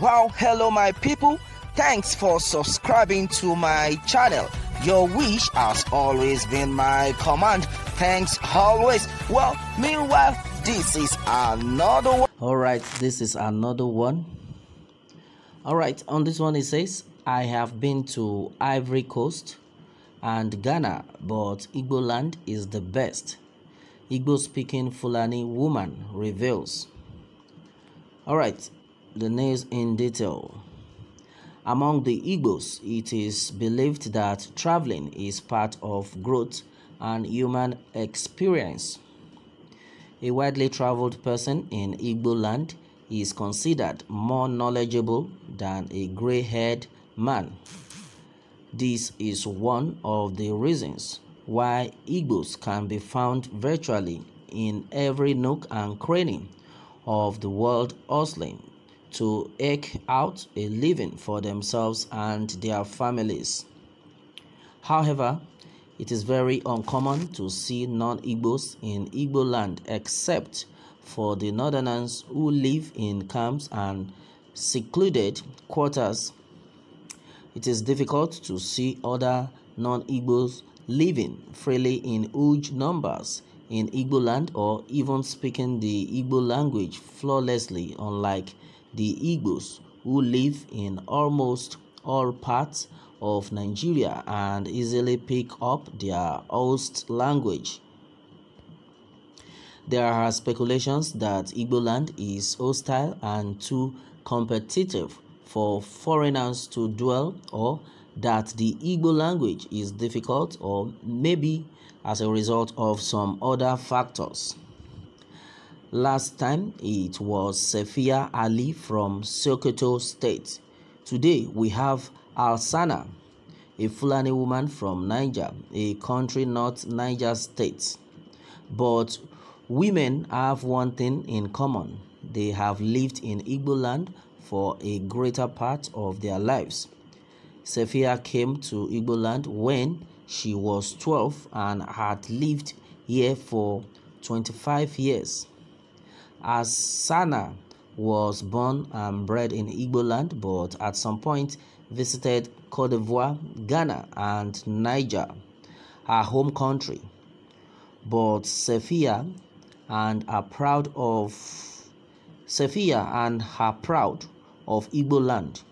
Wow, hello, my people. Thanks for subscribing to my channel. Your wish has always been my command. Thanks always. Well, meanwhile, this is another one. All right, this is another one. All right, on this one it says, I have been to Ivory Coast and Ghana, but Igbo land is the best. Igbo speaking Fulani woman reveals. All right, the news in detail. Among the Igbos, it is believed that traveling is part of growth and human experience. A widely traveled person in Igbo land is considered more knowledgeable than a gray-haired man. This is one of the reasons why Igbos can be found virtually in every nook and cranny of the world hustling to eke out a living for themselves and their families. However, it is very uncommon to see non-Igbos in Igbo land except for the northerners who live in camps and secluded quarters. It is difficult to see other non-Igbos living freely in huge numbers in Igbo land or even speaking the Igbo language flawlessly unlike the Igbos who live in almost all parts of Nigeria and easily pick up their host language. There are speculations that Igbo land is hostile and too competitive for foreigners to dwell or that the Igbo language is difficult or maybe as a result of some other factors. Last time it was Sefia Ali from Sokoto State. Today we have Alsana, a Fulani woman from Niger, a country not Niger State. But women have one thing in common. They have lived in Igbo land for a greater part of their lives. Sefia came to Igbo land when she was 12 and had lived here for 25 years. Alsana was born and bred in Igbo land, but at some point visited Cote d'Ivoire, Ghana, and Niger, her home country. But Sefia and are proud of Sefia and her proud of Igbo land.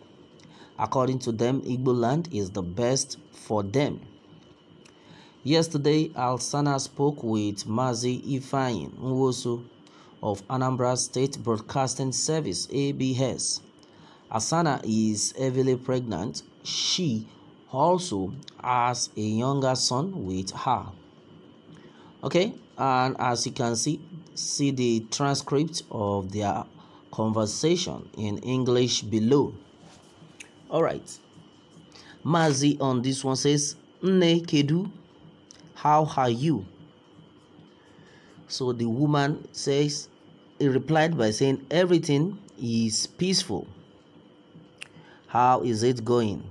According to them, Igbo land is the best for them. Yesterday, Alsana spoke with Mazi Ifeanyi Nwosu of Anambra State Broadcasting Service ABS. Alsana is heavily pregnant. She also has a younger son with her. Okay, and as you can see, see the transcript of their conversation in English below. All right. Mazi on this one says, Nne Kedu, how are you? So the woman says, he replied by saying, Everything is peaceful. How is it going?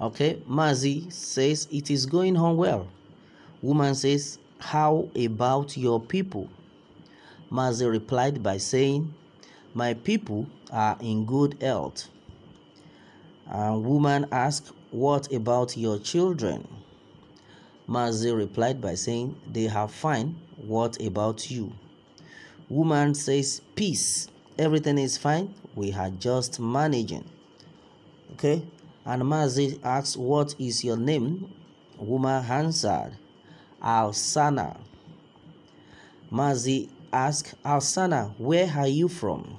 Okay, Mazi says, It is going on well. Woman says, How about your people? Mazi replied by saying, My people are in good health. And woman asked, What about your children? Mazi replied by saying, They are fine. What about you? Woman says, Peace. Everything is fine. We are just managing. Okay? And Mazi asks, What is your name? Woman answered, Alsana. Mazi asked, Alsana, where are you from?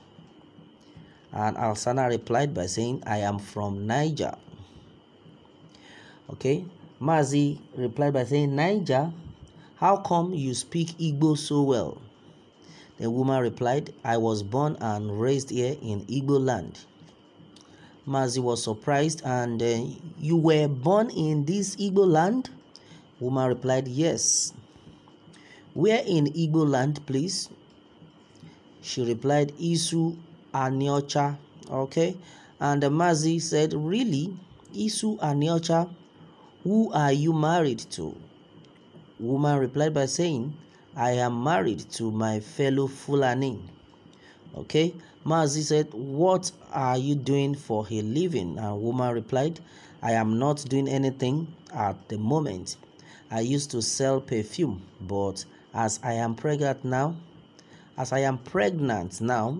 And Alsana replied by saying, I am from Niger. Okay? Mazi replied by saying, Niger, how come you speak Igbo so well? The woman replied, I was born and raised here in Igbo land. Mazi was surprised and uh, you were born in this Igbo land? Woman replied, Yes. Where in Igbo land, please? She replied, Isu Aniocha. Okay. And Mazi said, Really? Isu Aniocha? Who are you married to? Woman replied by saying, I am married to my fellow Fulani. Okay, Mazi said, What are you doing for a living? And woman replied, I am not doing anything at the moment. I used to sell perfume, but as I am pregnant now, as I am pregnant now,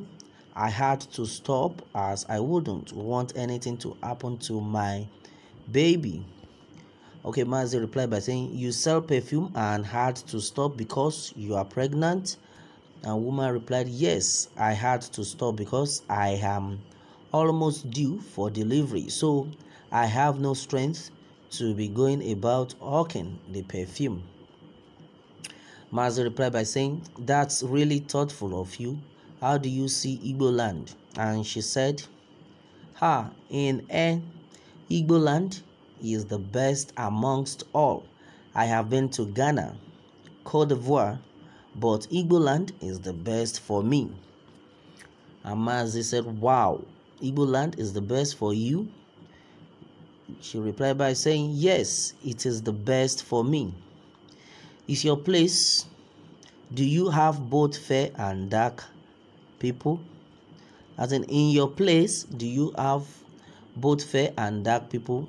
I had to stop as I wouldn't want anything to happen to my baby. Okay, Mazi replied by saying, You sell perfume and had to stop because you are pregnant? And woman replied, Yes, I had to stop because I am almost due for delivery. So I have no strength to be going about hawking the perfume. Mazi replied by saying, That's really thoughtful of you. How do you see Igbo land? And she said, Ha, in N, Igbo land is the best amongst all. I have been to Ghana, Cote d'Ivoire, but Igbo land is the best for me. Amazi said, Wow, Igbo land is the best for you? She replied by saying, Yes, it is the best for me. Is your place, do you have both fair and dark people? As in, in your place, do you have both fair and dark people?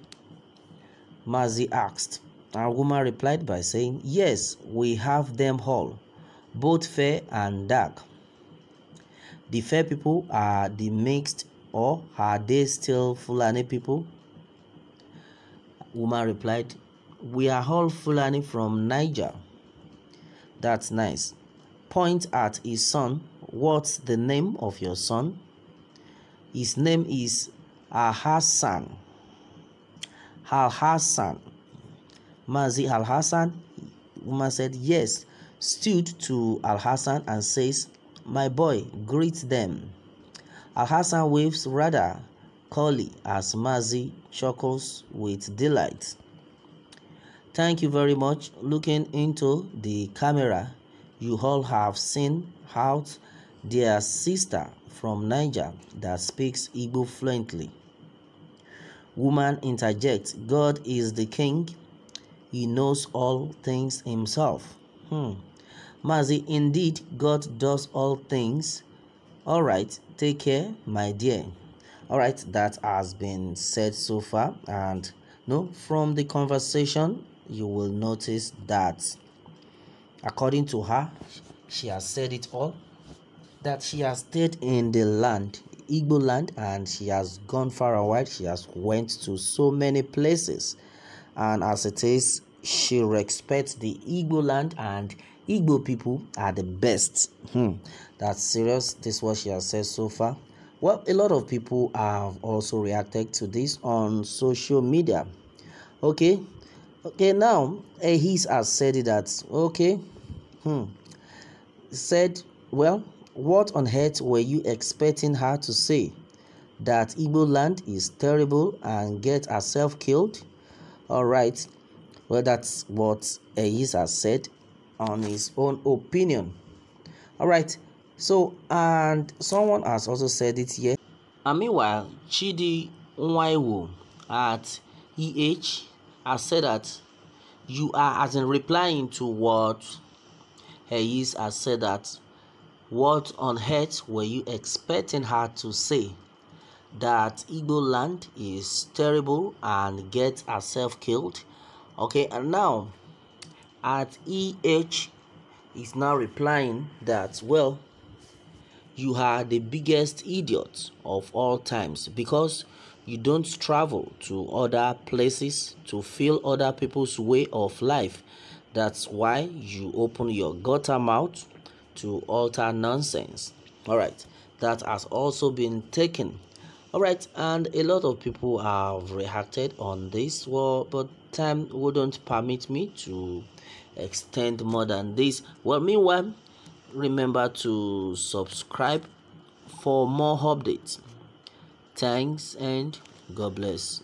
Mazi asked. Our woman replied by saying, Yes, we have them all, both fair and dark. The fair people are the mixed, or are they still Fulani people? Woman replied, We are all Fulani from Niger. That's nice. Point at his son. What's the name of your son? His name is Al Hassan. Al Hassan. Mazi Al Hassan, woman said yes, stood to Al Hassan and says, My boy, greet them. Al Hassan waves rather coolly as Mazi chuckles with delight. Thank you very much. Looking into the camera, you all have seen how their sister from Niger that speaks Igbo fluently. Woman interjects, God is the king. He knows all things himself. Hmm. Mazi, indeed, God does all things. All right, take care, my dear. All right, that has been said so far. And no, from the conversation, you will notice that according to her, she has said it all that she has stayed in the land Igbo land and she has gone far and wide. She has went to so many places. And as it is, she respects the Igbo land and Igbo people are the best. Hmm. That's serious. This is what she has said so far. Well, a lot of people have also reacted to this on social media. Okay. Okay, now he has said that okay. Hmm. Said, well, what on earth were you expecting her to say? That Igbo land is terrible and get herself killed? Alright, well, that's what has said on his own opinion. Alright, so, and someone has also said it here. And meanwhile, Chidi Nwaiwo at EH has said that you are as in replying to what Eis has said that what on earth were you expecting her to say? That Igbo land is terrible and get herself killed? Okay, and now at EH is now replying that, well, you are the biggest idiot of all times because you don't travel to other places to feel other people's way of life. That's why you open your gutter mouth to alter nonsense. All right that has also been taken. All right and a lot of people have reacted on this well but time wouldn't permit me to extend more than this. Well meanwhile remember to subscribe for more updates. Thanks and god bless